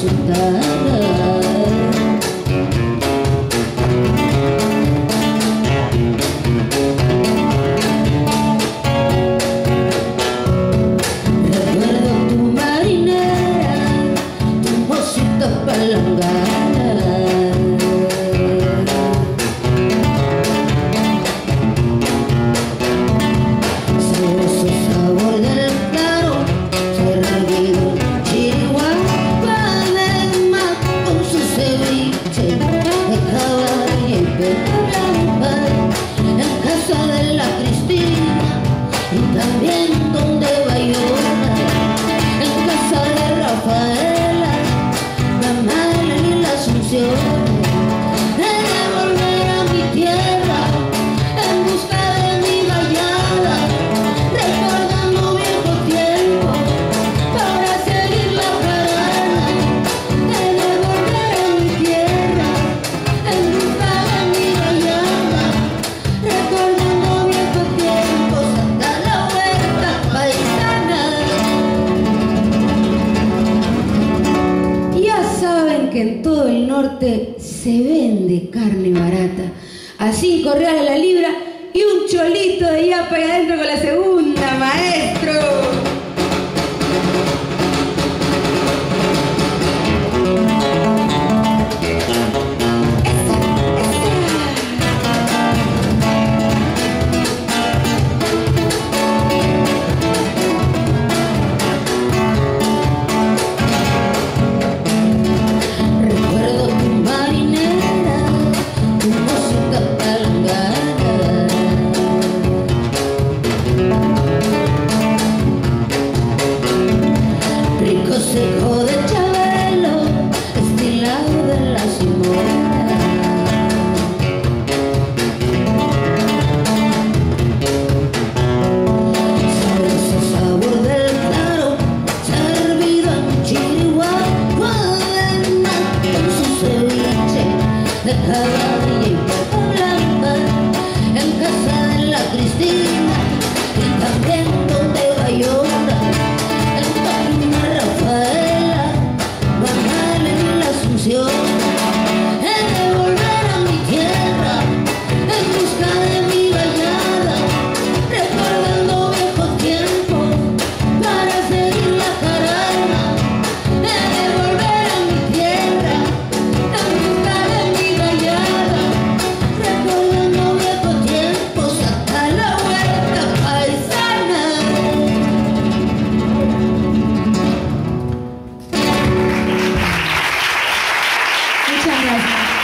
sudah que en todo el norte se vende carne barata. A cinco reales la libra y un cholito de yapa ahí adentro con la segunda, maestra. Hello. Thank you.